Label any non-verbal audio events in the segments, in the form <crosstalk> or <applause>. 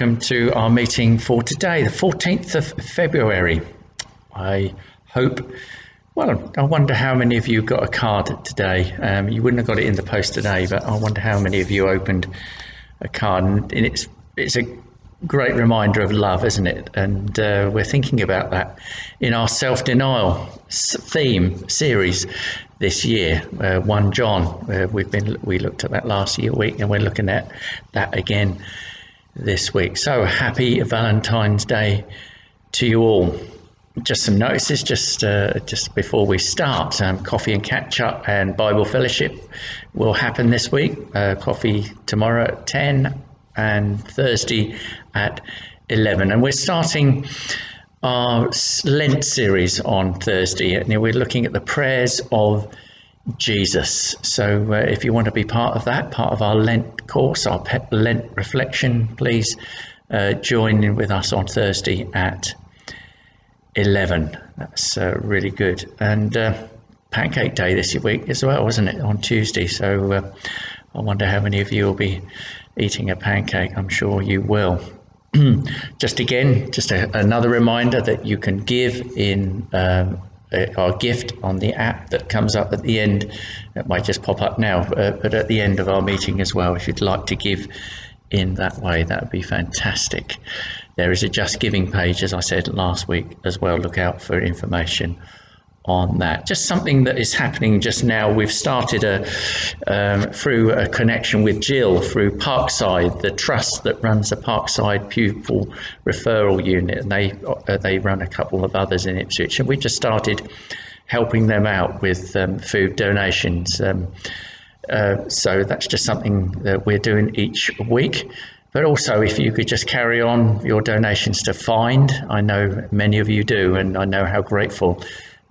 Welcome to our meeting for today, the 14th of February. I hope, well, I wonder how many of you got a card today. Um, you wouldn't have got it in the post today, but I wonder how many of you opened a card. And it's, it's a great reminder of love, isn't it? And uh, we're thinking about that in our self denial theme series this year, uh, 1 John. Uh, we've been we looked at that last year week, and we're looking at that again this week. So happy Valentine's Day to you all. Just some notices, just uh, just before we start. Um, coffee and catch up and Bible fellowship will happen this week. Uh, coffee tomorrow at ten and Thursday at 11. And we're starting our Lent series on Thursday. And we're looking at the prayers of Jesus. So uh, if you want to be part of that, part of our Lent course, our Lent reflection, please uh, join in with us on Thursday at 11. That's uh, really good. And uh, Pancake Day this week as well, wasn't it, on Tuesday? So uh, I wonder how many of you will be eating a pancake. I'm sure you will. <clears throat> just again, just a, another reminder that you can give in um, our gift on the app that comes up at the end. It might just pop up now, uh, but at the end of our meeting as well, if you'd like to give in that way, that would be fantastic. There is a Just Giving page, as I said last week as well. Look out for information on that. Just something that is happening just now. We've started a um, through a connection with Jill through Parkside, the trust that runs the Parkside Pupil Referral Unit, and they uh, they run a couple of others in Ipswich, and we just started helping them out with um, food donations. Um, uh, so that's just something that we're doing each week. But also, if you could just carry on your donations to Find, I know many of you do, and I know how grateful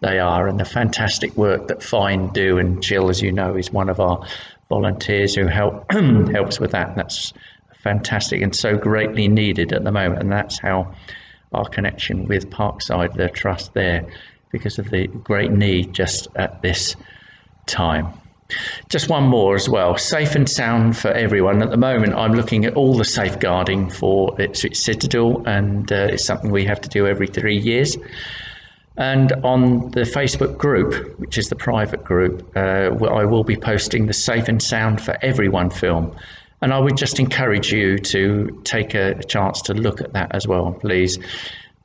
they are and the fantastic work that Find do. And Jill, as you know, is one of our volunteers who help <clears throat> helps with that. That's fantastic and so greatly needed at the moment. And that's how our connection with Parkside, the trust there, because of the great need just at this time. Just one more as well. Safe and sound for everyone. At the moment, I'm looking at all the safeguarding for Ipswich Citadel, and uh, it's something we have to do every three years. And on the Facebook group, which is the private group, uh, I will be posting the Safe and Sound for Everyone film. And I would just encourage you to take a, chance to look at that as well. Please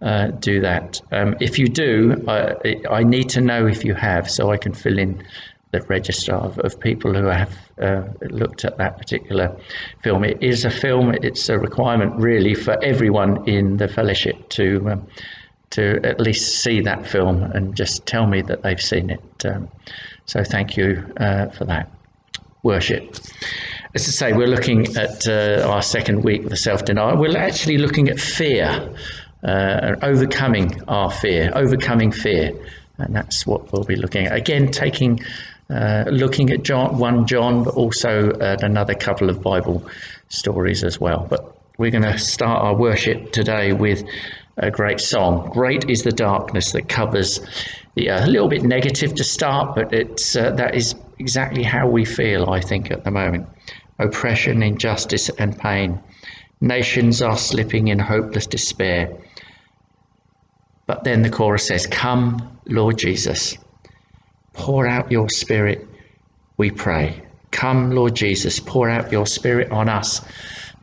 uh, do that. Um, if you do, uh, I need to know if you have, so I can fill in the register of, of people who have uh, looked at that particular film. It is a film, it's a requirement really for everyone in the fellowship to. Um, to at least see that film and just tell me that they've seen it. Um, so thank you uh, for that. Worship. As I say, we're looking at uh, our second week of the self denial. We're actually looking at fear, uh, overcoming our fear, overcoming fear. And that's what we'll be looking at. Again, taking, uh, looking at John, 1 John, but also at another couple of Bible stories as well. But we're going to start our worship today with a great song. Great is the darkness that covers the earth. A little bit negative to start, but it's uh, that is exactly how we feel, I think, at the moment. Oppression, injustice, and pain. Nations are slipping in hopeless despair. But then the chorus says, Come, Lord Jesus, pour out your spirit, we pray. Come, Lord Jesus, pour out your spirit on us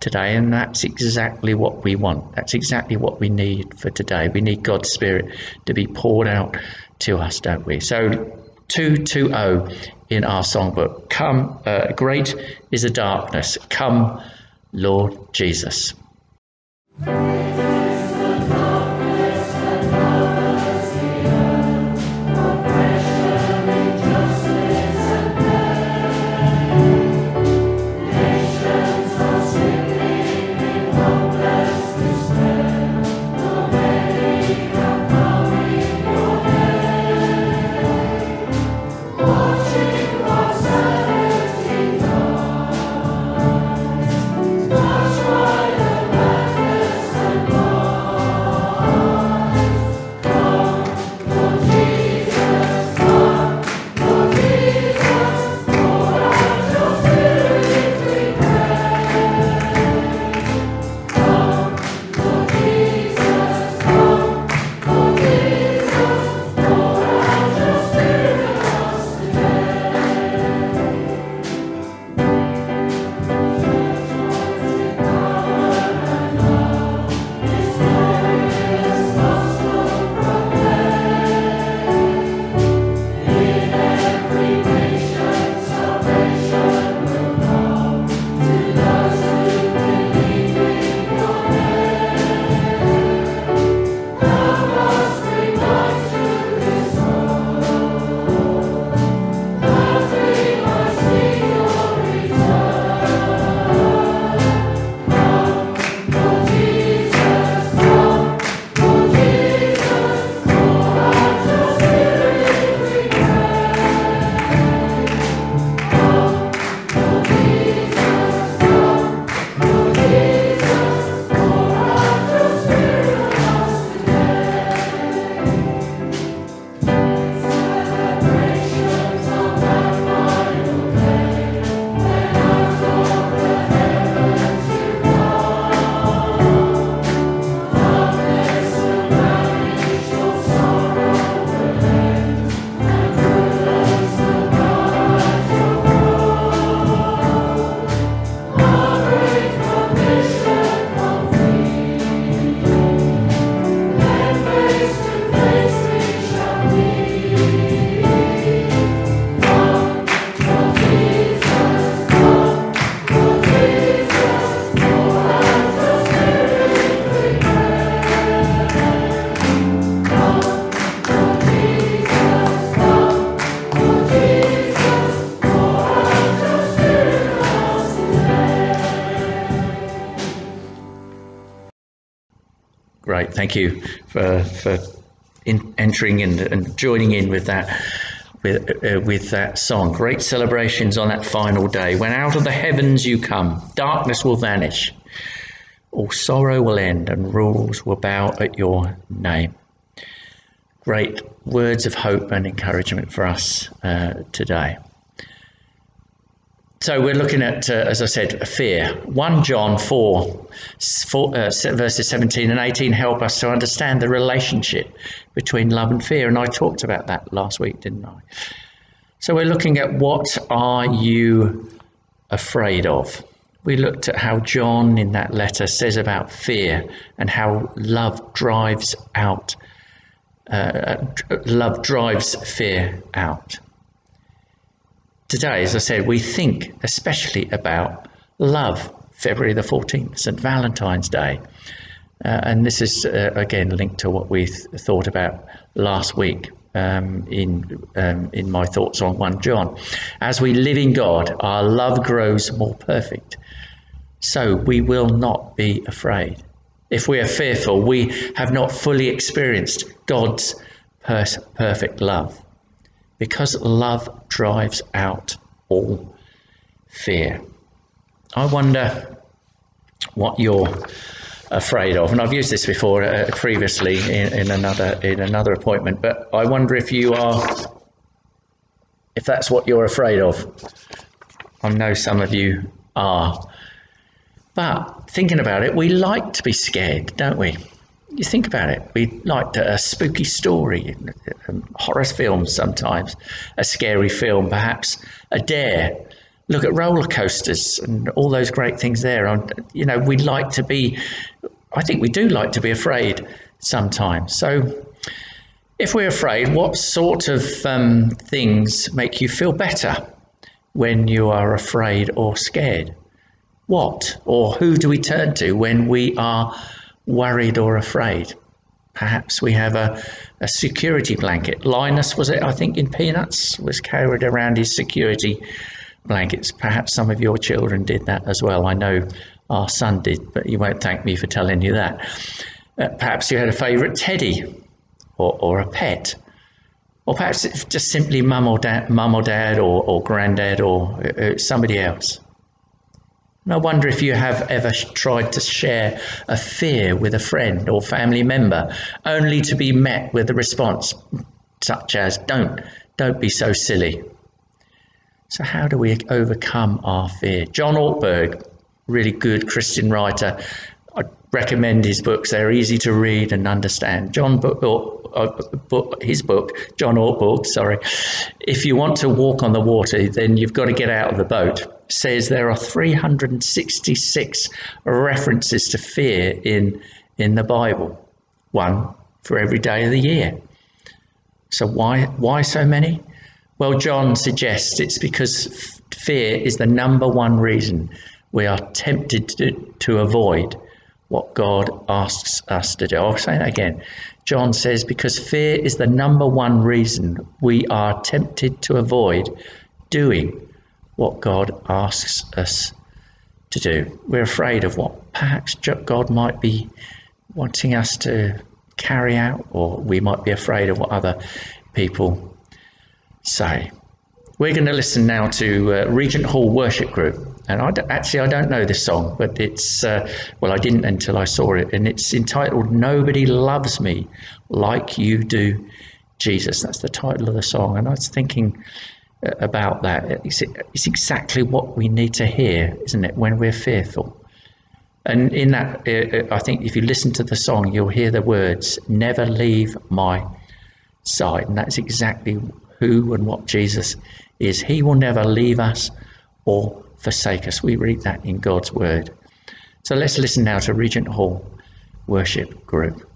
today, and that's exactly what we want. That's exactly what we need for today. We need God's Spirit to be poured out to us, don't we? So, 220 in our songbook. Come, uh, great is the darkness. Come, Lord Jesus. Thank you for for in, entering and, and joining in with that with uh, with that song. Great celebrations on that final day when out of the heavens you come. Darkness will vanish. All sorrow will end and rules will bow at your name. Great words of hope and encouragement for us uh, today. So we're looking at, uh, as I said, fear. 1 John 4, 4 uh, verses 17 and 18 help us to understand the relationship between love and fear. And I talked about that last week, didn't I? So we're looking at what are you afraid of? We looked at how John in that letter says about fear and how love drives out, uh, love drives fear out. Today, as I said, we think especially about love, February the 14th, St. Valentine's Day. Uh, and this is uh, again linked to what we th- thought about last week um, in um, in my thoughts on 1 John. As we live in God, our love grows more perfect. So we will not be afraid. If we are fearful, we have not fully experienced God's per- perfect love because love drives out all fear. I wonder what you're afraid of, and I've used this before uh, previously in, in another in another appointment. But I wonder if you are, if that's what you're afraid of. I know some of you are, but thinking about it, we like to be scared, don't we? You think about it, we like a spooky story, um, horror films sometimes, a scary film, perhaps a dare. Look at roller coasters and all those great things there. And, you know, we like to be, I think we do like to be afraid sometimes. So, if we're afraid, what sort of um, things make you feel better when you are afraid or scared? What or who do we turn to when we are worried or afraid. Perhaps we have a, a security blanket. Linus, was it, I think, in Peanuts, was carried around his security blankets. Perhaps some of your children did that as well. I know our son did, but you won't thank me for telling you that. Uh, perhaps you had a favourite teddy or, or a pet. Or perhaps it's just simply mum or dad, mum or dad, or, or granddad, or uh, somebody else. I wonder if you have ever tried to share a fear with a friend or family member, only to be met with a response such as, don't, don't be so silly. So, how do we overcome our fear? John Ortberg, really good Christian writer, I recommend his books. They're easy to read and understand. John uh, his book, John Ortberg, sorry. If you want to walk on the water, then you've got to get out of the boat says there are 366 references to fear in, in the Bible, one for every day of the year. So, why, why so many? Well, John suggests it's because fear is the number one reason we are tempted to, to avoid what God asks us to do. I'll say that again. John says, because fear is the number one reason we are tempted to avoid doing what God asks us to do. We're afraid of what perhaps God might be wanting us to carry out, or we might be afraid of what other people say. We're going to listen now to uh, Regent Hall Worship Group. And I actually, I don't know this song, but it's, uh, well, I didn't until I saw it. And it's entitled Nobody Loves Me Like You Do, Jesus. That's the title of the song. And I was thinking, about that. It's, it's exactly what we need to hear, isn't it, when we're fearful? And in that, uh, uh, I think if you listen to the song, you'll hear the words, never leave my side. And that's exactly who and what Jesus is. He will never leave us or forsake us. We read that in God's word. So let's listen now to Regent Hall Worship Group.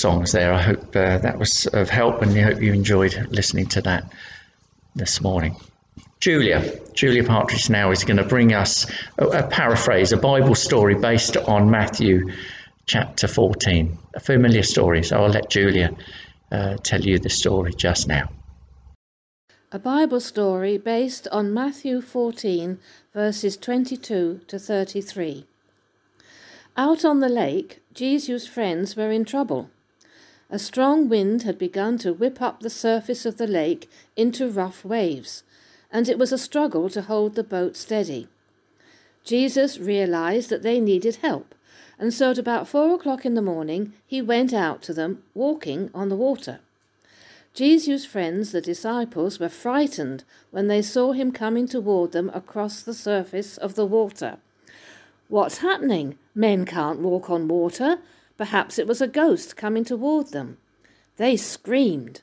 Songs there. I hope uh, that was of help and I hope you enjoyed listening to that this morning. Julia, Julia Partridge now is going to bring us a, a paraphrase, a Bible story based on Matthew chapter 14. A familiar story, so I'll let Julia uh, tell you the story just now. A Bible story based on Matthew 14, verses 22 to 33. Out on the lake, Jesus' friends were in trouble. A strong wind had begun to whip up the surface of the lake into rough waves, and it was a struggle to hold the boat steady. Jesus realized that they needed help, and so at about four o'clock in the morning he went out to them, walking on the water. Jesus' friends, the disciples, were frightened when they saw him coming toward them across the surface of the water. What's happening? Men can't walk on water. Perhaps it was a ghost coming toward them. They screamed.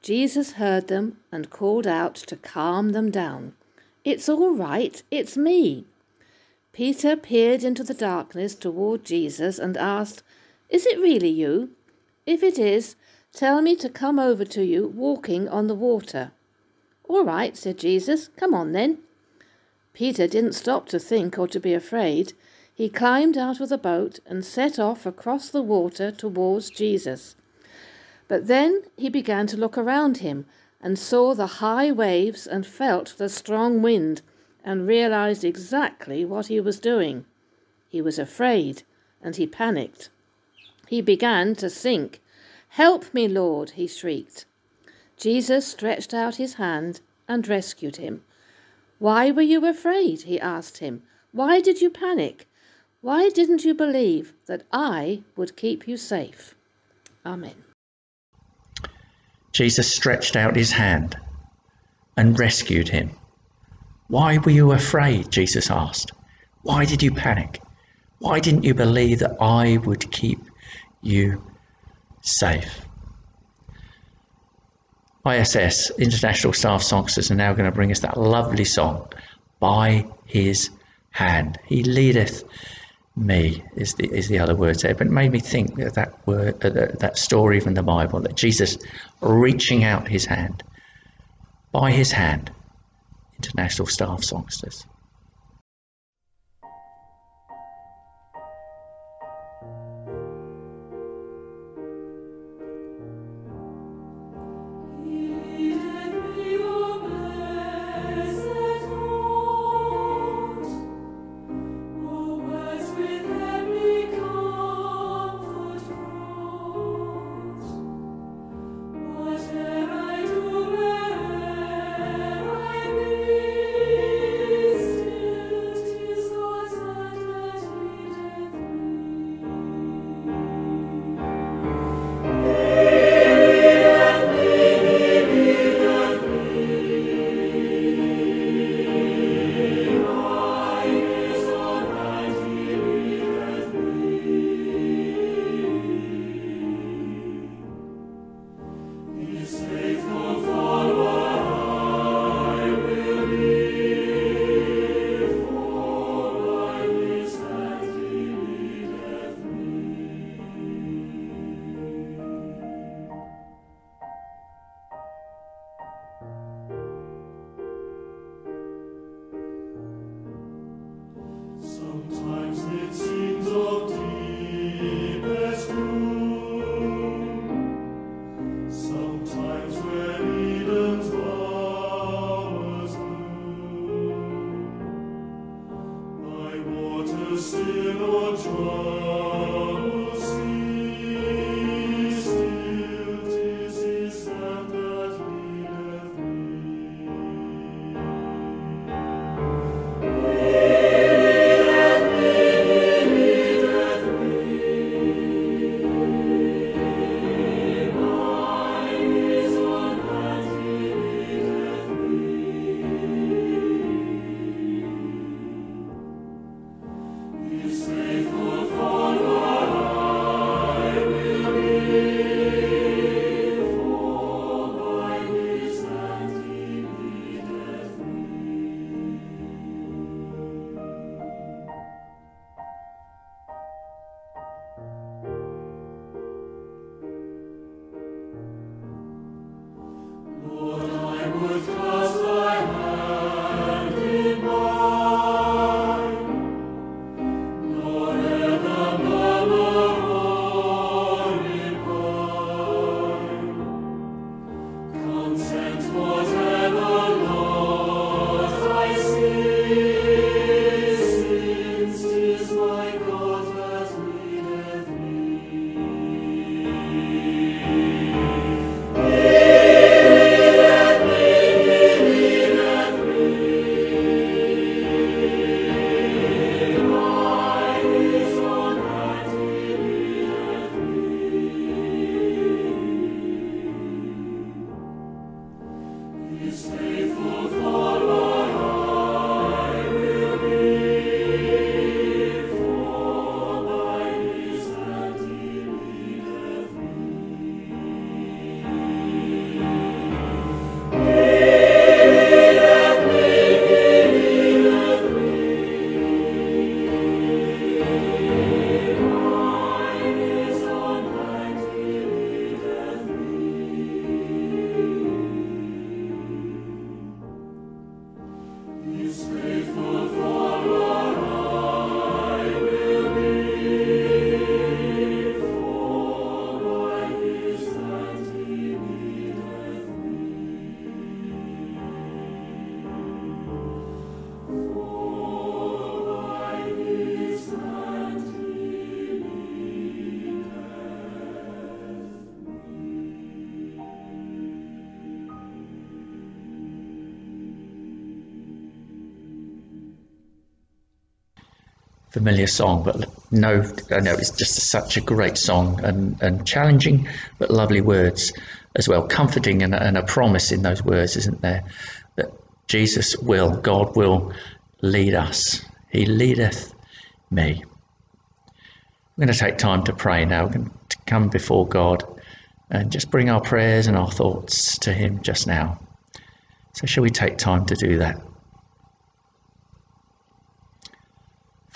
Jesus heard them and called out to calm them down. It's all right, it's me. Peter peered into the darkness toward Jesus and asked, Is it really you? If it is, tell me to come over to you walking on the water. All right, said Jesus. Come on then. Peter didn't stop to think or to be afraid. He climbed out of the boat and set off across the water towards Jesus. But then he began to look around him and saw the high waves and felt the strong wind and realized exactly what he was doing. He was afraid and he panicked. He began to sink. Help me, Lord, he shrieked. Jesus stretched out his hand and rescued him. Why were you afraid? he asked him. Why did you panic? Why didn't you believe that I would keep you safe? Amen. Jesus stretched out his hand and rescued him. Why were you afraid? Jesus asked. Why did you panic? Why didn't you believe that I would keep you safe? ISS, International Staff Songsters, are now going to bring us that lovely song, By His Hand. He leadeth me is the is the other words there, but it made me think that that word, uh, that, that story from the Bible, that Jesus reaching out his hand, by his hand, International Staff Songsters. Familiar song, but no, I know it's just such a great song and, and challenging but lovely words as well, comforting and, and a promise in those words, isn't there? That Jesus will, God will lead us. He leadeth me. We're going to take time to pray now. We're going to come before God and just bring our prayers and our thoughts to Him just now. So, shall we take time to do that?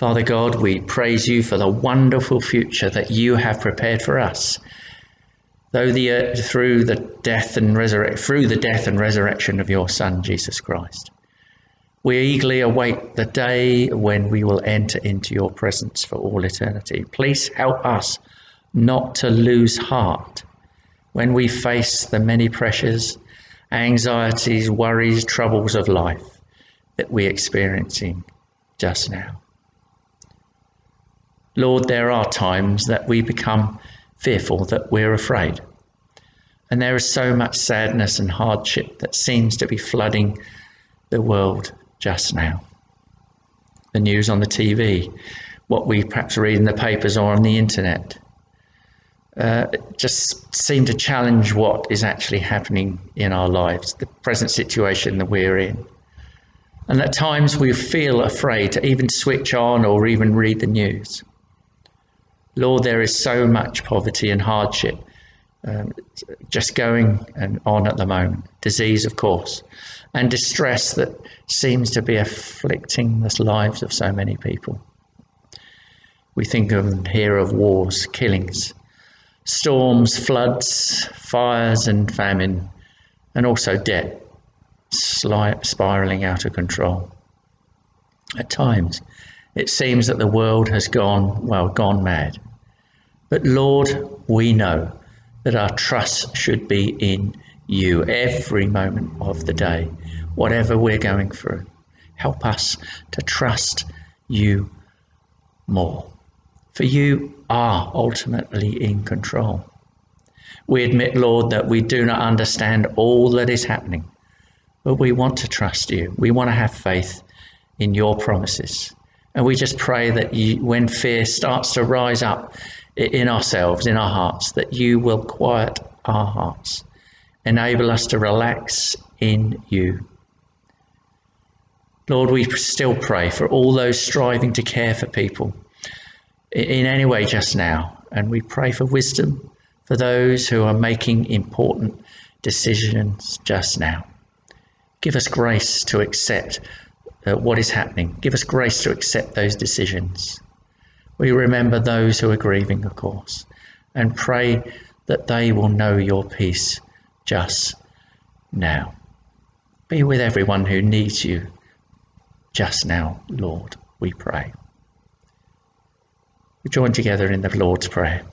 Father God, we praise you for the wonderful future that you have prepared for us. Though the through the death and resurrect through the death and resurrection of your Son Jesus Christ, we eagerly await the day when we will enter into your presence for all eternity. Please help us not to lose heart when we face the many pressures, anxieties, worries, troubles of life that we're experiencing just now. Lord, there are times that we become fearful, that we're afraid. And there is so much sadness and hardship that seems to be flooding the world just now. The news on the TV, what we perhaps read in the papers or on the internet, uh, just seem to challenge what is actually happening in our lives, the present situation that we're in. And at times we feel afraid to even switch on or even read the news. Lord, there is so much poverty and hardship um, just going and on at the moment. Disease, of course, and distress that seems to be afflicting the lives of so many people. We think of hear of wars, killings, storms, floods, fires, and famine, and also debt spiraling out of control. At times, it seems that the world has gone, well, gone mad. But Lord, we know that our trust should be in you every moment of the day, whatever we're going through. Help us to trust you more, for you are ultimately in control. We admit, Lord, that we do not understand all that is happening, but we want to trust you. We want to have faith in your promises. And we just pray that you, when fear starts to rise up in ourselves, in our hearts, that you will quiet our hearts, enable us to relax in you. Lord, we still pray for all those striving to care for people in any way just now. And we pray for wisdom for those who are making important decisions just now. Give us grace to accept what is happening. Give us grace to accept those decisions. We remember those who are grieving, of course, and pray that they will know your peace just now. Be with everyone who needs you just now, Lord, we pray. We join together in the Lord's Prayer.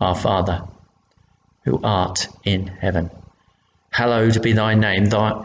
Our Father, who art in heaven, hallowed be thy name, thy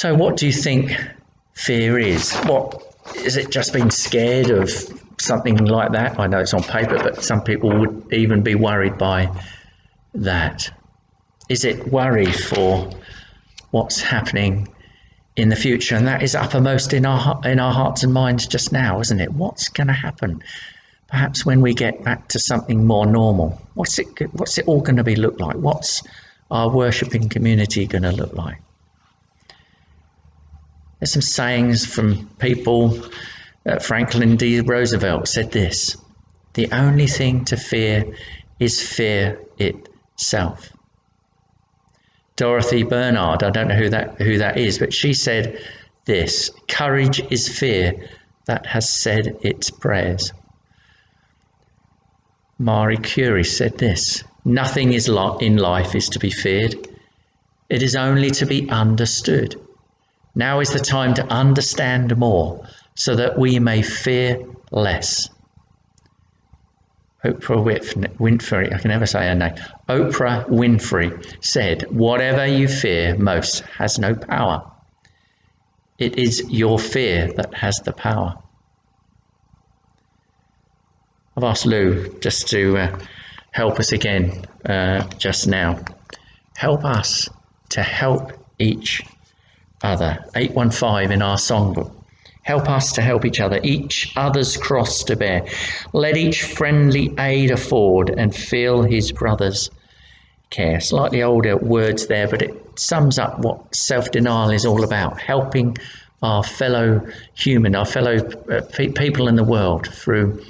So, what do you think fear is? What is it? Just being scared of something like that? I know it's on paper, but some people would even be worried by that. Is it worry for what's happening in the future? And that is uppermost in our in our hearts and minds just now, isn't it? What's going to happen? Perhaps when we get back to something more normal, what's it what's it all going to be look like? What's our worshipping community going to look like? There's some sayings from people. Uh, Franklin D. Roosevelt said this The only thing to fear is fear itself. Dorothy Bernard, I don't know who that, who that is, but she said this Courage is fear that has said its prayers. Marie Curie said this Nothing is in life is to be feared, it is only to be understood. Now is the time to understand more so that we may fear less. Oprah Winf- Winfrey, I can never say her name. Oprah Winfrey said, Whatever you fear most has no power. It is your fear that has the power. I've asked Lou just to uh, help us again uh, just now. Help us to help each other. 815 in our songbook. Help us to help each other, each other's cross to bear. Let each friendly aid afford and feel his brother's care. Slightly older words there, but it sums up what self denial is all about helping our fellow human, our fellow uh, pe- people in the world through,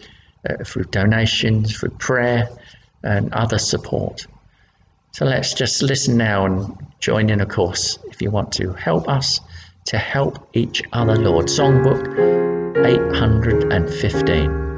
uh, through donations, through prayer, and other support. So let's just listen now and join in, of course, if you want to. Help us to help each other, Lord. Songbook 815.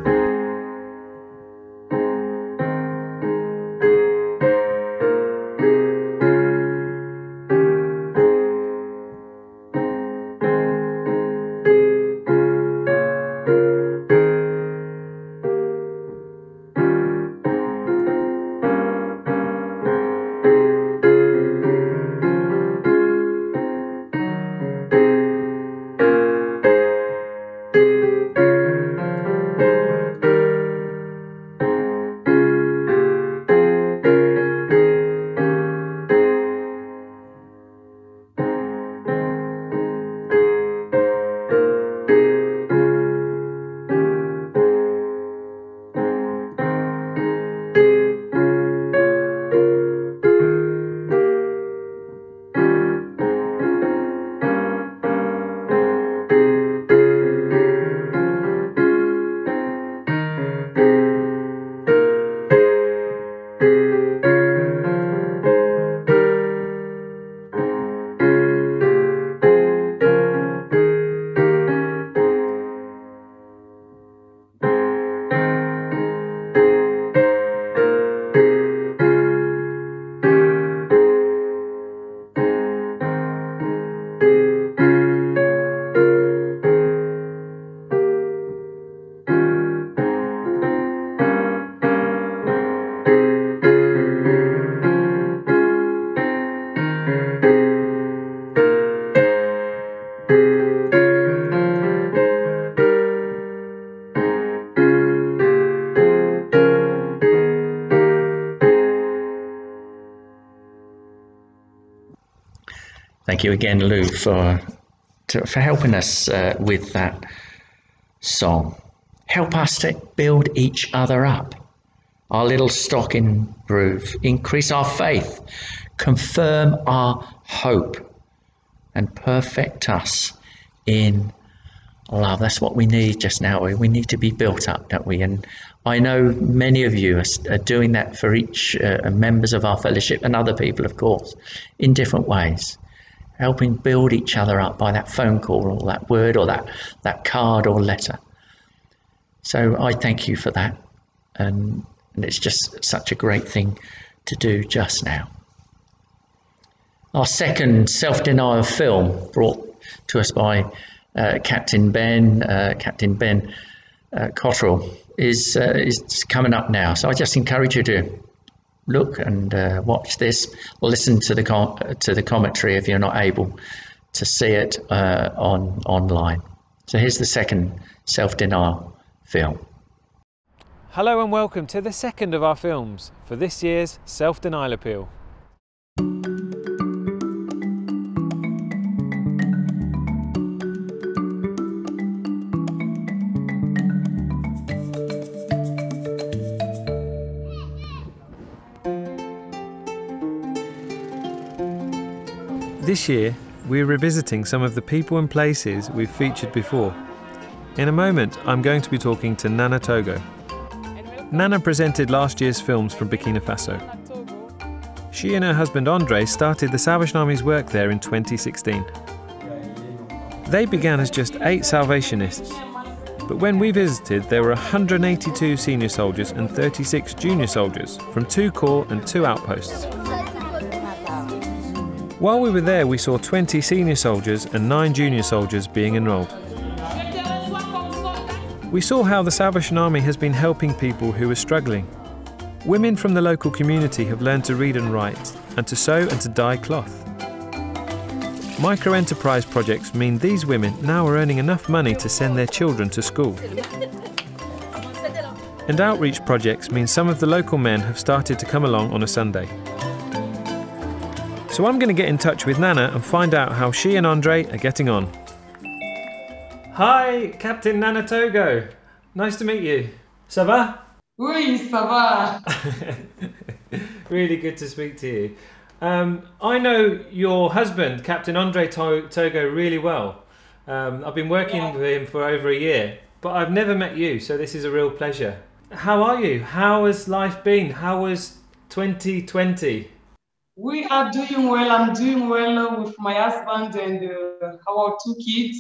Thank you again, Lou, for to, for helping us uh, with that song. Help us to build each other up. Our little stock improve, increase our faith, confirm our hope, and perfect us in love. That's what we need just now. We need to be built up, don't we? And I know many of you are, doing that for each uh, members of our fellowship and other people, of course, in different ways helping build each other up by that phone call or that word or that, that card or letter. So I thank you for that. And, and it's just such a great thing to do just now. Our second self denial film brought to us by uh, Captain Ben, uh, Captain Ben uh, Cottrell, is, uh, is coming up now. So I just encourage you to look and uh, watch this. Listen to the com- to the commentary if you're not able to see it uh, on online. So here's the second self-denial film. Hello and welcome to the second of our films for this year's Self Denial Appeal. This year, we're revisiting some of the people and places we've featured before. In a moment, I'm going to be talking to Nana Togo. Nana presented last year's films from Burkina Faso. She and her husband Andre started the Salvation Army's work there in 2016. They began as just eight Salvationists, but when we visited, there were 182 senior soldiers and 36 junior soldiers from two corps and two outposts. While we were there, we saw 20 senior soldiers and 9 junior soldiers being enrolled. We saw how the Salvation Army has been helping people who are struggling. Women from the local community have learned to read and write, and to sew and to dye cloth. Micro enterprise projects mean these women now are earning enough money to send their children to school. And outreach projects mean some of the local men have started to come along on a Sunday. So I'm going to get in touch with Nana and find out how she and Andre are getting on. Hi, Captain Nana Togo. Nice to meet you. Ça va? Oui, ça va. <laughs> really good to speak to you. Um, I know your husband, Captain Andre Togo, really well. Um, I've been working Yeah. with him for over a year, but I've never met you, so this is a real pleasure. How are you? How has life been? How was 2020? We are doing well. I'm doing well with my husband and uh, our two kids.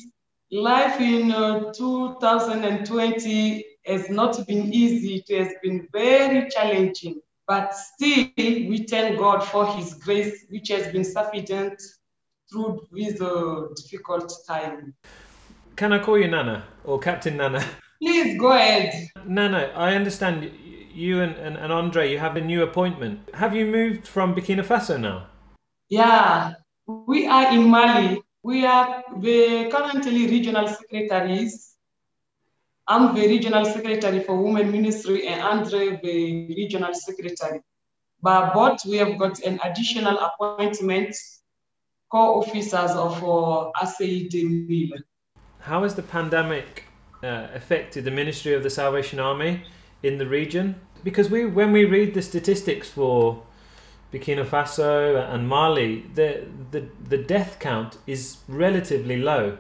Life in uh, 2020 has not been easy. It has been very challenging. But still, we thank God for His grace, which has been sufficient through this uh, difficult time. Can I call you Nana or Captain Nana? Please go ahead. Nana, I understand you and, and, and Andre, you have a new appointment. Have you moved from Burkina Faso now? Yeah, we are in Mali. We are the currently regional secretaries. I'm the regional secretary for women ministry and Andre the regional secretary. But both we have got an additional appointment, co-officers of uh, ACI Mille. How has the pandemic uh, affected the Ministry of the Salvation Army in the region? Because we, when we read the statistics for Burkina Faso and Mali, the, the, the death count is relatively low,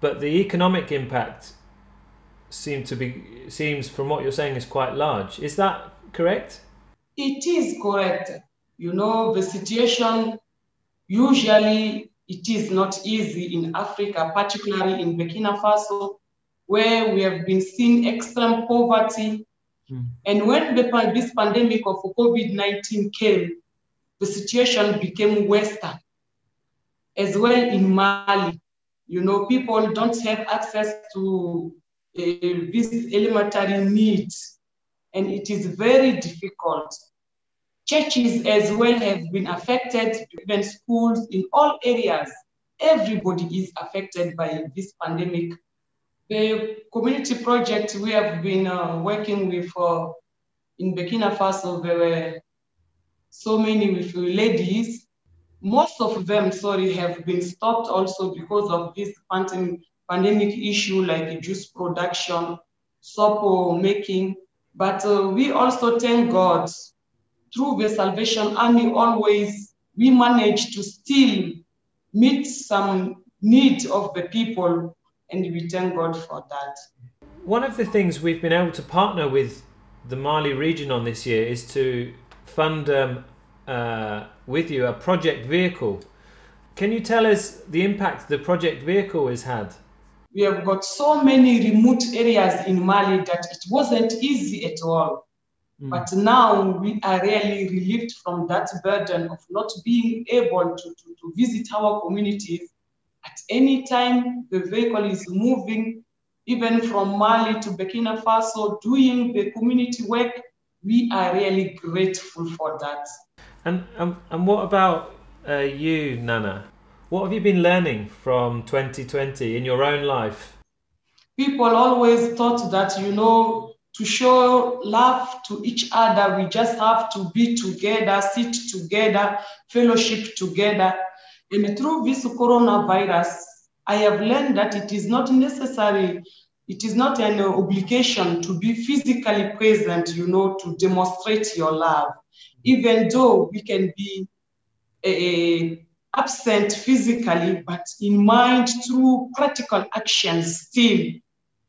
but the economic impact seem to be seems from what you're saying is quite large. Is that correct? It is correct. You know, the situation usually it is not easy in Africa, particularly in Burkina Faso, where we have been seeing extreme poverty. And when the, this pandemic of COVID-19 came, the situation became worse. As well in Mali, you know, people don't have access to uh, elementary needs, and it is very difficult. Churches as well have been affected, even schools in all areas. Everybody is affected by this pandemic. The community project we have been uh, working with uh, in Burkina Faso, there were so many with ladies. Most of them, sorry, have been stopped also because of this pandemic issue like juice production, soap making. But uh, we also thank God through the Salvation Army always we manage to still meet some need of the people and we thank God for that. One of the things we've been able to partner with the Mali region on this year is to fund um, uh, with you a project vehicle. Can you tell us the impact the project vehicle has had? We have got so many remote areas in Mali that it wasn't easy at all. But now we are really relieved from that burden of not being able to, to, to visit our communities. At any time the vehicle is moving, even from Mali to Burkina Faso, doing the community work, we are really grateful for that. And and, and what about uh, you, Nana? What have you been learning from 2020 in your own life? people always thought that you know to show love to each other we just have to be together sit together fellowship together and through this coronavirus i have learned that it is not necessary it is not an obligation to be physically present you know to demonstrate your love even though we can be eh, absent physically but in mind through practical actions still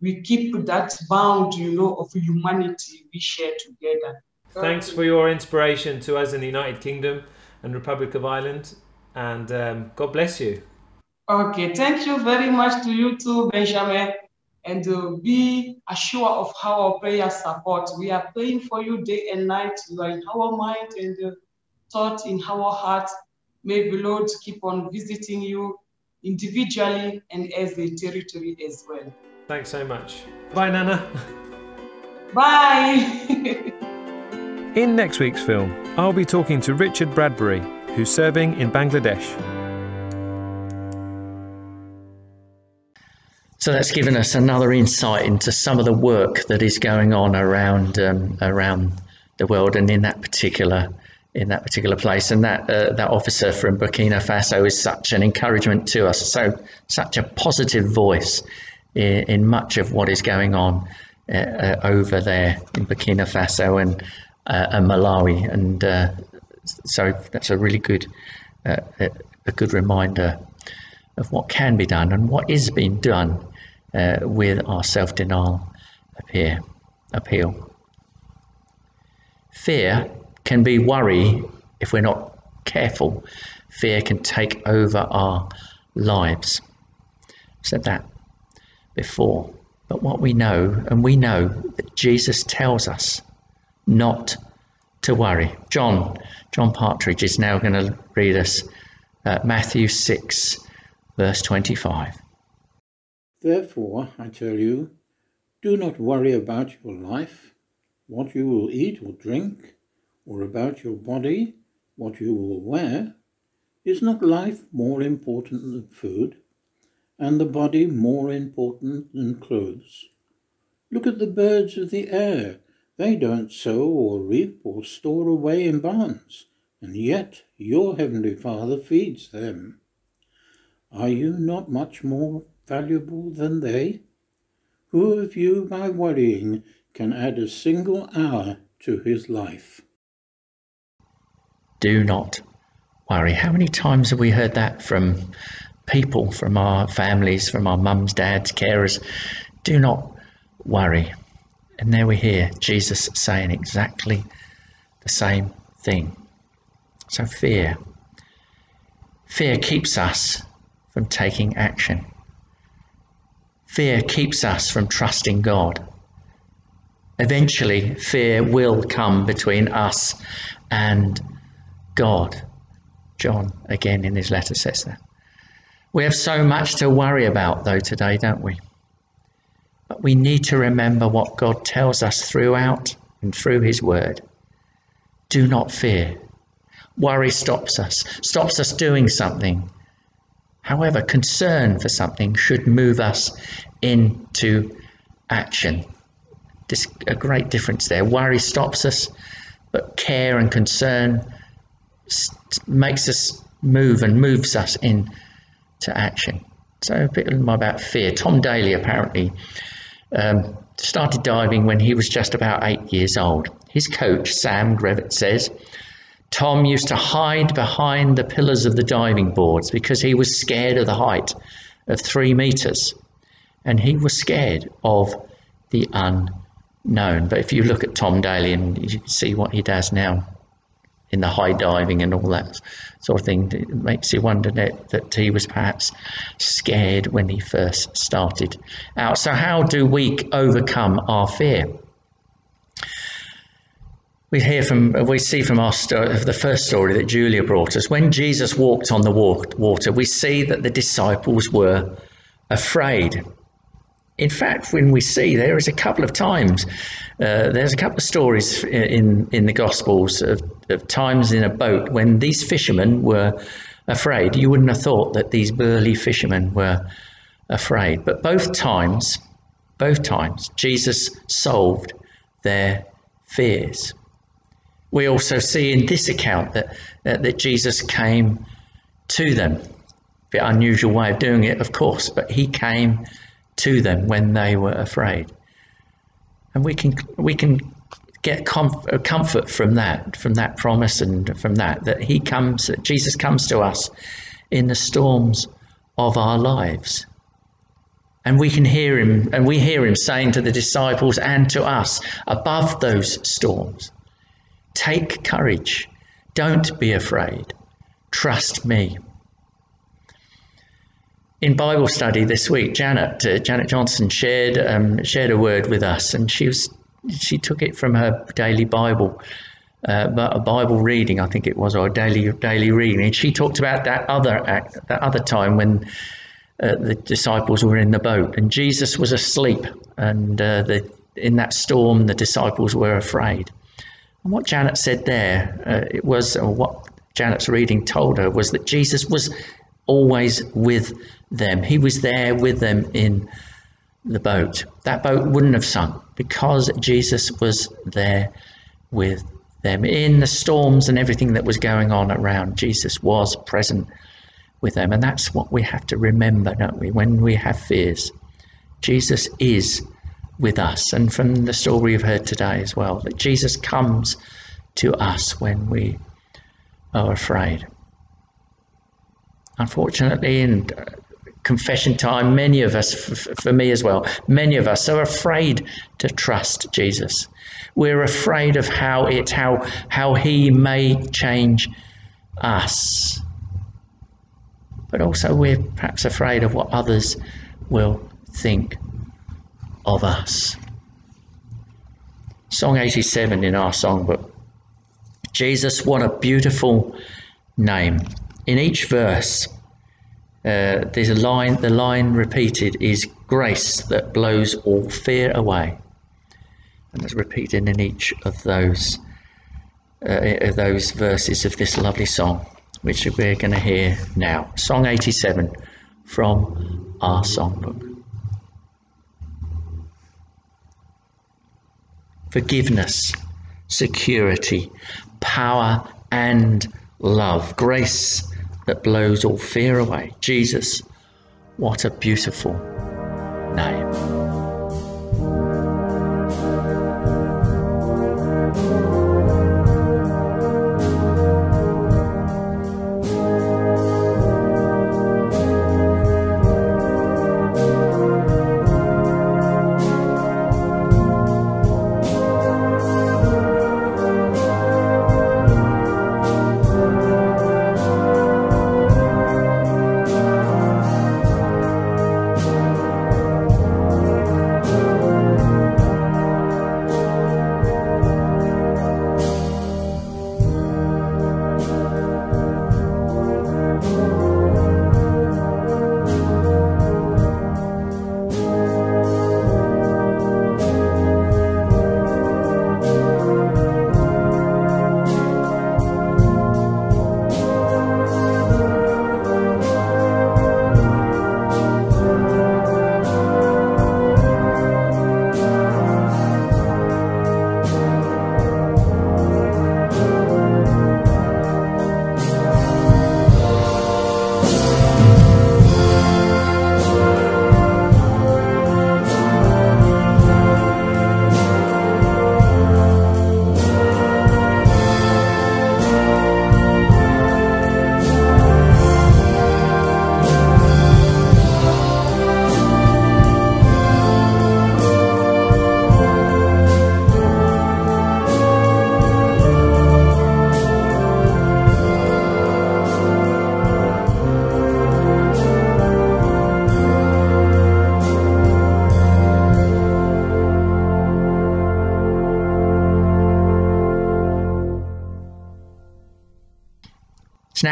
we keep that bound, you know, of humanity we share together. Thanks for your inspiration to us in the United Kingdom and Republic of Ireland, and um, God bless you. Okay, thank you very much to you too, Benjamin. And uh, be assured of how our prayer support. We are praying for you day and night. You are in our mind and uh, thought in our heart. May the Lord keep on visiting you individually and as a territory as well. Thanks so much. Bye, Nana. <laughs> Bye. <laughs> In next week's film, I'll be talking to Richard Bradbury, who's serving in Bangladesh. So that's given us another insight into some of the work that is going on around um, around the world, and in that particular in that particular place. And that uh, that officer from Burkina Faso is such an encouragement to us. So such a positive voice in, in much of what is going on uh, uh, over there in Burkina Faso and uh, and Malawi. And uh, so that's a really good uh, a, good reminder of what can be done and what is being done uh, with our self denial appeal. appeal. Fear can be worry if we're not careful. Fear can take over our lives. I've said that before. But what we know, and we know that Jesus tells us not to worry. John, John Partridge is now going to read us uh, Matthew 6, verse 25. Therefore, I tell you, do not worry about your life, what you will eat or drink, or about your body, what you will wear. Is not life more important than food, and the body more important than clothes? Look at the birds of the air. They don't sow or reap or store away in barns, and yet your heavenly Father feeds them. Are you not much more valuable than they? Who of you, by worrying, can add a single hour to his life? Do not worry. How many times have we heard that from people, from our families, from our mums, dads, carers? Do not worry. And there we hear Jesus saying exactly the same thing. So, fear. Fear keeps us from taking action. Fear keeps us from trusting God. Eventually, fear will come between us and God. John, again in his letter, says that. We have so much to worry about, though, today, don't we? But we need to remember what God tells us throughout and through his word. Do not fear. Worry stops us, stops us doing something. However, concern for something should move us into action. There's a great difference there. Worry stops us, but care and concern s- makes us move and moves us into action. So, a bit about fear. Tom Daley apparently um, started diving when he was just about eight years old. His coach, Sam Grevitt, says Tom used to hide behind the pillars of the diving boards because he was scared of the height of three meters and he was scared of the unknown. But if you look at Tom Daley and you see what he does now in the high diving and all that sort of thing, it makes you wonder that, that he was perhaps scared when he first started out. So, how do we overcome our fear? We hear from, we see from our the first story that Julia brought us. When Jesus walked on the water, we see that the disciples were afraid. In fact, when we see there is a couple of times, uh, there's a couple of stories in in the Gospels of, of times in a boat when these fishermen were afraid. You wouldn't have thought that these burly fishermen were afraid, but both times, both times, Jesus solved their fears. We also see in this account that that, that Jesus came to them. Bit unusual way of doing it, of course, but he came to them when they were afraid. And we can we can get comf- uh, comfort from that, from that promise, and from that that He comes, that Jesus comes to us in the storms of our lives. And we can hear Him, and we hear Him saying to the disciples and to us above those storms, take courage, don't be afraid, trust me in Bible study this week, Janet uh, Janet Johnson shared um, shared a word with us, and she was she took it from her daily Bible, uh, a Bible reading, I think it was, or a daily daily reading. And she talked about that other act, that other time when uh, the disciples were in the boat, and Jesus was asleep, and uh, the, in that storm, the disciples were afraid. And what Janet said there, uh, it was, what Janet's reading told her, was that Jesus was always with them. He was there with them in the boat. That boat wouldn't have sunk because Jesus was there with them. In the storms and everything that was going on around, Jesus was present with them. And that's what we have to remember, don't we, when we have fears. Jesus is with us. And from the story we've heard today as well, that Jesus comes to us when we are afraid. Unfortunately, in uh, confession time, many of us, for me as well, many of us are afraid to trust Jesus. We're afraid of how it, how, how he may change us. But also, we're perhaps afraid of what others will think of us. Song 87 in our songbook. Jesus, what a beautiful name. In each verse, uh, there's a line, the line repeated is grace that blows all fear away. And that's repeated in each of those, uh, of those verses of this lovely song, which we're going to hear now. Song 87 from our songbook. forgiveness, security, power, and love. Grace that blows all fear away. Jesus, what a beautiful name.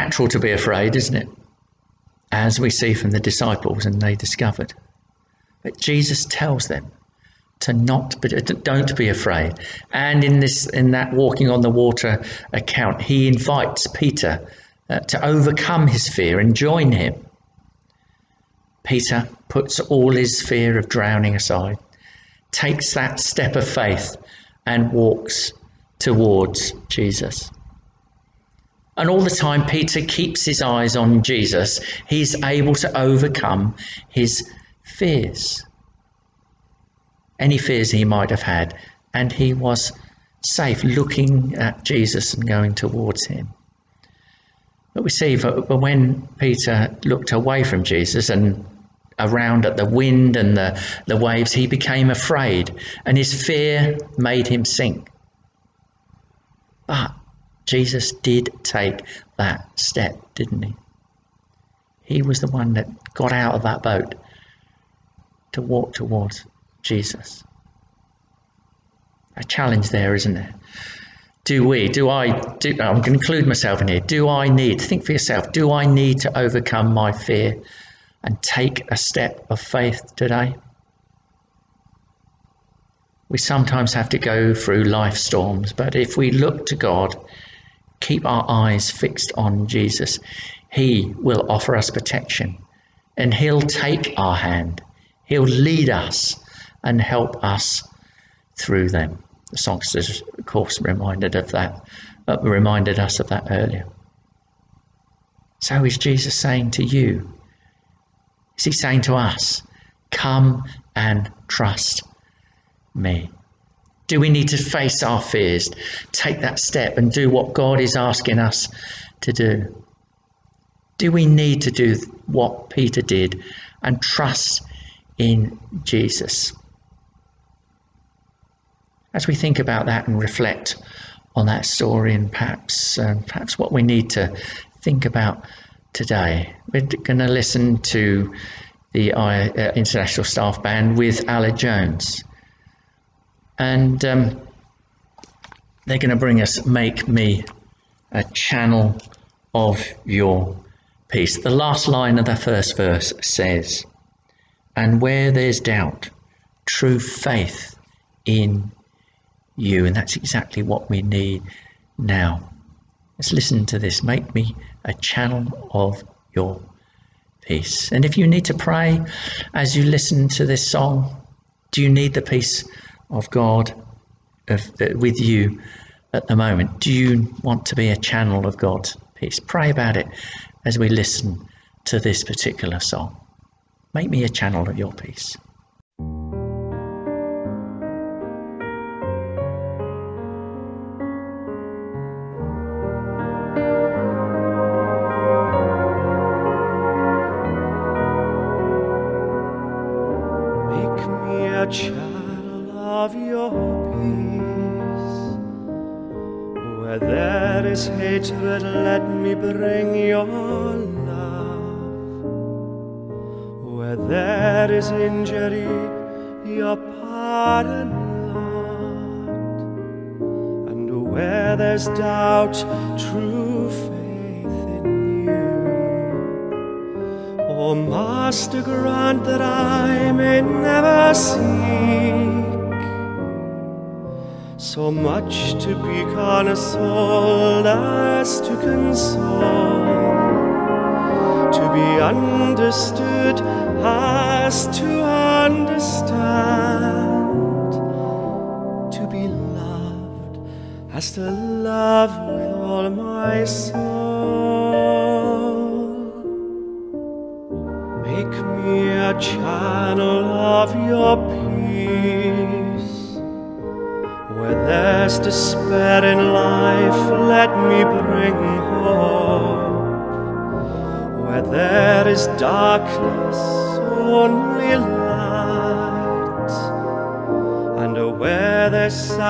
Natural to be afraid, isn't it? As we see from the disciples and they discovered. But Jesus tells them to not but don't be afraid. And in this in that walking on the water account, he invites Peter uh, to overcome his fear and join him. Peter puts all his fear of drowning aside, takes that step of faith and walks towards Jesus. And all the time, Peter keeps his eyes on Jesus. He's able to overcome his fears, any fears he might have had. And he was safe looking at Jesus and going towards him. But we see that when Peter looked away from Jesus and around at the wind and the, the waves, he became afraid, and his fear made him sink. But Jesus did take that step, didn't he? He was the one that got out of that boat to walk towards Jesus. A challenge there, isn't there? Do we, do I, do, I'm going to include myself in here. Do I need, think for yourself, do I need to overcome my fear and take a step of faith today? We sometimes have to go through life storms, but if we look to God, keep our eyes fixed on Jesus, He will offer us protection and He'll take our hand. He'll lead us and help us through them. The songsters, of course, reminded of that, uh, reminded us of that earlier. So is Jesus saying to you? Is he saying to us, "Come and trust me"? Do we need to face our fears, take that step, and do what God is asking us to do? Do we need to do what Peter did and trust in Jesus? As we think about that and reflect on that story, and perhaps um, perhaps what we need to think about today, we're going to listen to the uh, International Staff Band with Aled Jones, and um, they're going to bring us "Make Me a Channel of Your Peace." The last line of the first verse says, "And where there's doubt, true faith in." you. And that's exactly what we need now. Let's listen to this. Make me a channel of your peace. And if you need to pray as you listen to this song, do you need the peace of God of, uh, with you at the moment? Do you want to be a channel of God's peace? Pray about it as we listen to this particular song. Make me a channel of your peace.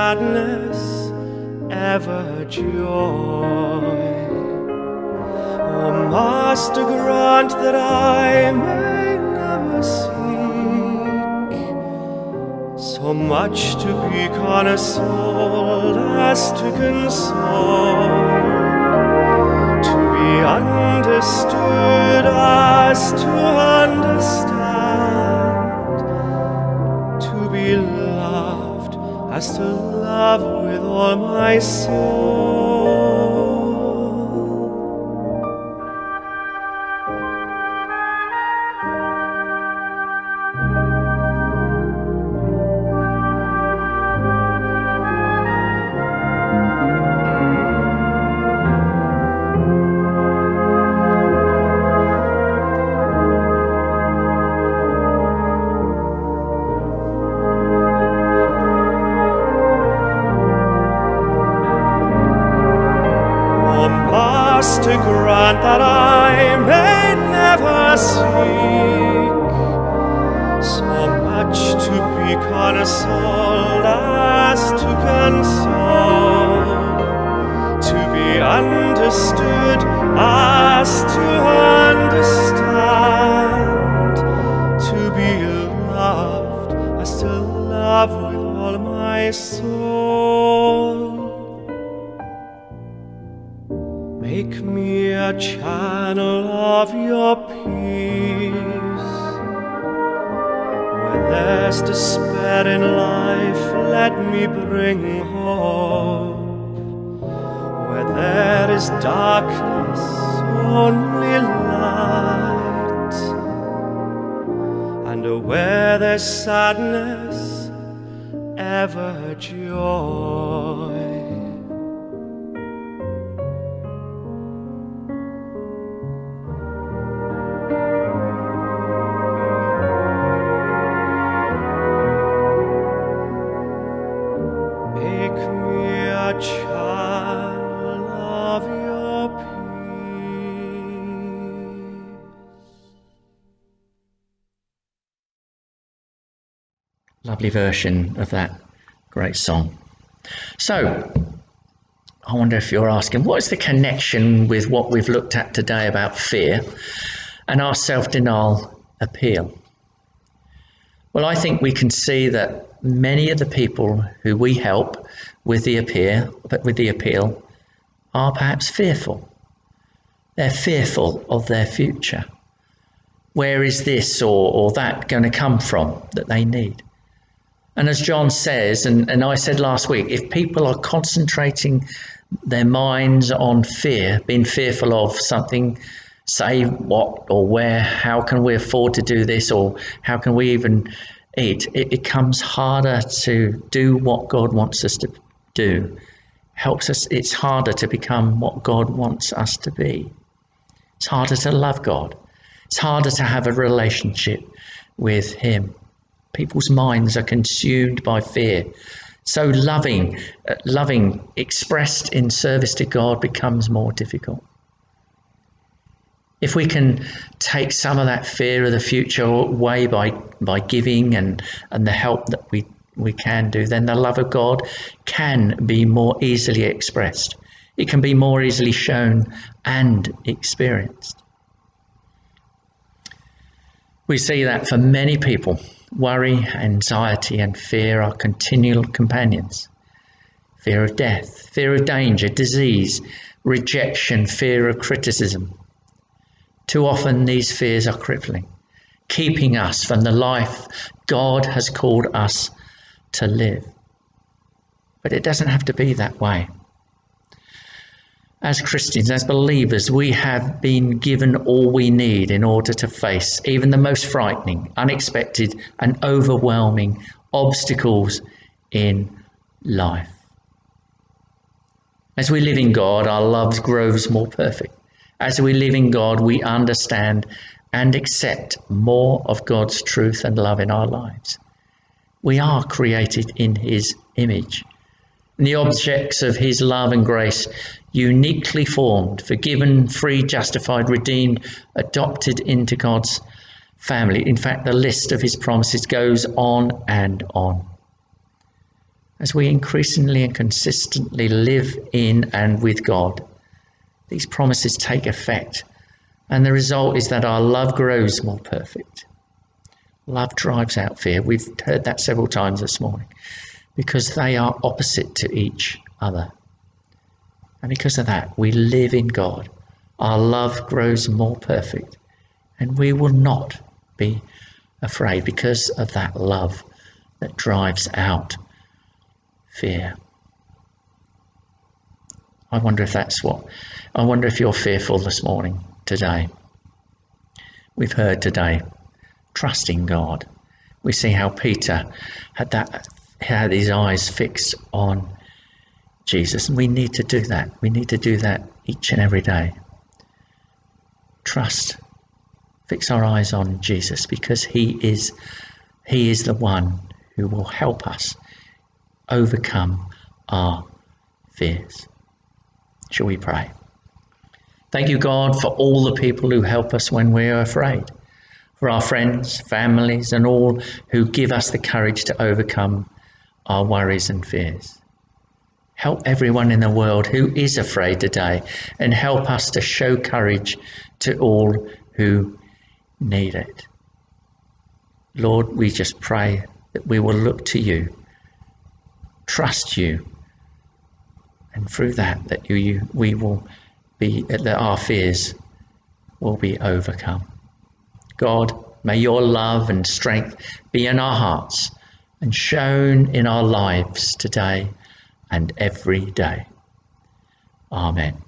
Sadness, ever joy. Oh, Master, grant that I may never seek. So much to be consoled as to console, to be understood as to understand, to be loved as to love with all my soul. Lovely version of that great song. So, I wonder if you're asking, what is the connection with what we've looked at today about fear and our self denial appeal? Well, I think we can see that many of the people who we help with the appeal, with the appeal, are perhaps fearful. They're fearful of their future. Where is this or, or that going to come from that they need? And as John says, and, and I said last week, if people are concentrating their minds on fear, being fearful of something, say what or where, how can we afford to do this, or how can we even eat, it becomes harder to do what God wants us to do. Helps us, it's harder to become what God wants us to be. It's harder to love God. It's harder to have a relationship with Him people's minds are consumed by fear. So loving, uh, loving expressed in service to God becomes more difficult. If we can take some of that fear of the future away by, by giving and, and the help that we, we can do, then the love of God can be more easily expressed. It can be more easily shown and experienced. We see that for many people, worry, anxiety, and fear are continual companions. Fear of death, fear of danger, disease, rejection, fear of criticism. Too often, these fears are crippling, keeping us from the life God has called us to live. But it doesn't have to be that way. As Christians, as believers, we have been given all we need in order to face even the most frightening, unexpected, and overwhelming obstacles in life. As we live in God, our love grows more perfect. As we live in God, we understand and accept more of God's truth and love in our lives. We are created in His image. The objects of His love and grace uniquely formed, forgiven, free, justified, redeemed, adopted into God's family. In fact, the list of his promises goes on and on. As we increasingly and consistently live in and with God, these promises take effect, and the result is that our love grows more perfect. Love drives out fear. We've heard that several times this morning because they are opposite to each other. And because of that, we live in God. Our love grows more perfect. And we will not be afraid because of that love that drives out fear. I wonder if that's what, I wonder if you're fearful this morning, today. We've heard today, trusting God. We see how Peter had that, had his eyes fixed on Jesus. And we need to do that. We need to do that each and every day. Trust. Fix our eyes on Jesus because he is he is the one who will help us overcome our fears. Shall we pray? Thank you, God, for all the people who help us when we are afraid, for our friends, families, and all who give us the courage to overcome our worries and fears. Help everyone in the world who is afraid today and help us to show courage to all who need it. Lord, we just pray that we will look to you, trust you, and through that, that you, you we will be that our fears will be overcome. God, may your love and strength be in our hearts and shown in our lives today and every day. Amen.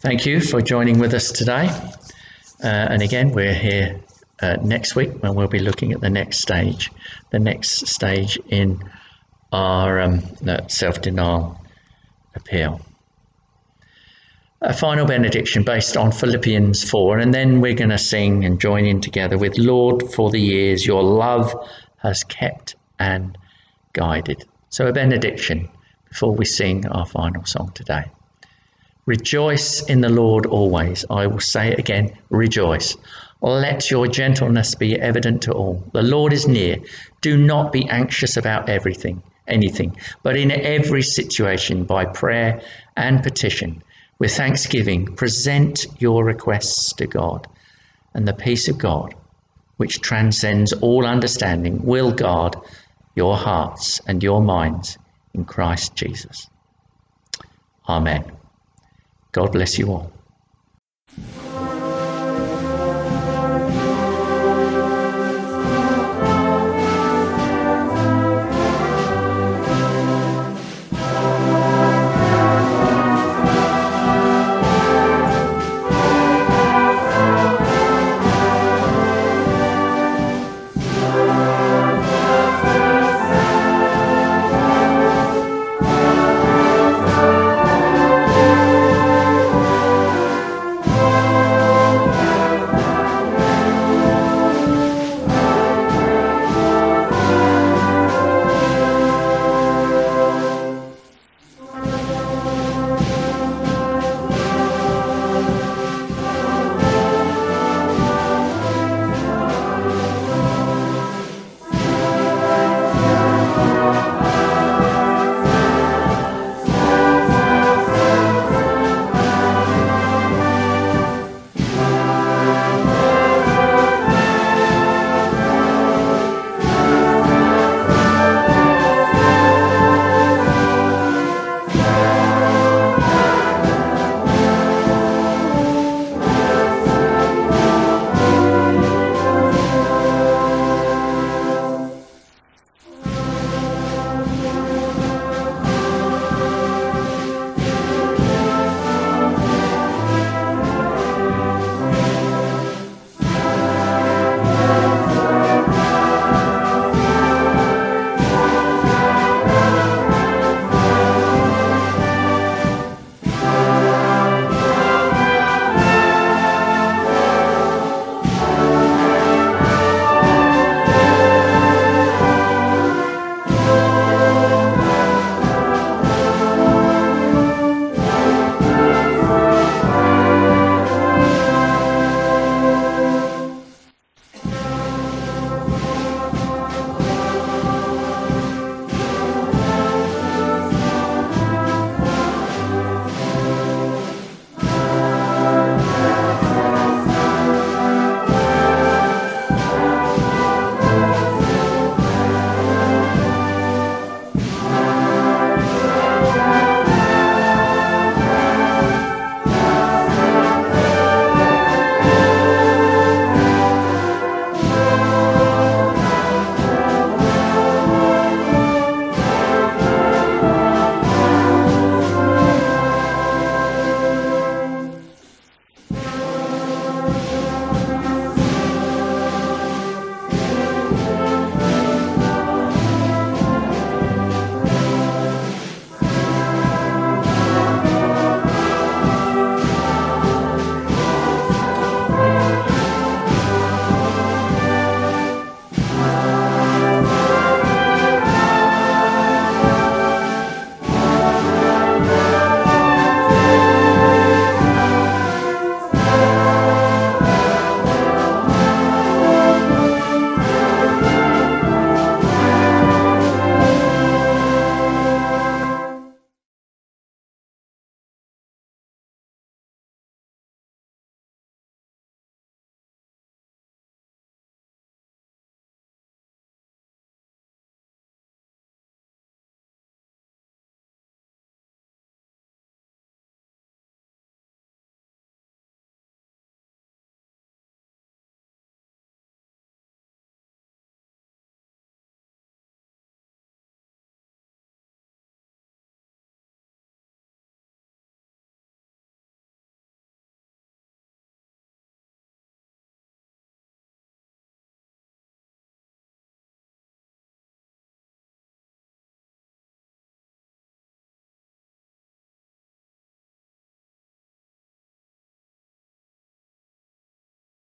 Thank you for joining with us today. Uh, and again, we're here uh, next week when we'll be looking at the next stage, the next stage in our um, self denial appeal. A final benediction based on Philippians 4, and then we're going to sing and join in together with Lord, for the years your love has kept and guided. So, a benediction before we sing our final song today. Rejoice in the Lord always. I will say it again rejoice. Let your gentleness be evident to all. The Lord is near. Do not be anxious about everything, anything, but in every situation, by prayer and petition, with thanksgiving, present your requests to God. And the peace of God, which transcends all understanding, will guard your hearts and your minds in Christ Jesus. Amen. God bless you all.